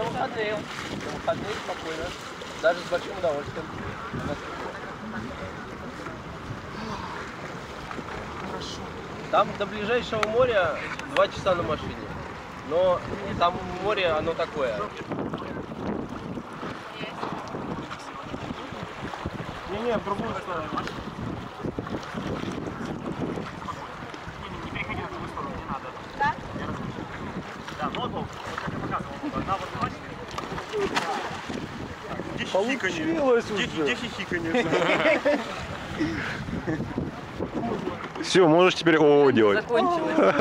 на выходные. На выходные спокойно. Даже с большим удовольствием. Хорошо. Там до ближайшего моря два часа на машине. Но там море, оно такое. Не-не, другую сторону. Получилось где, уже. Где хихиканье? Все, можешь теперь ООО делать. Закончилось.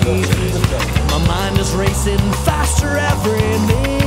machine. My mind is racing faster every minute.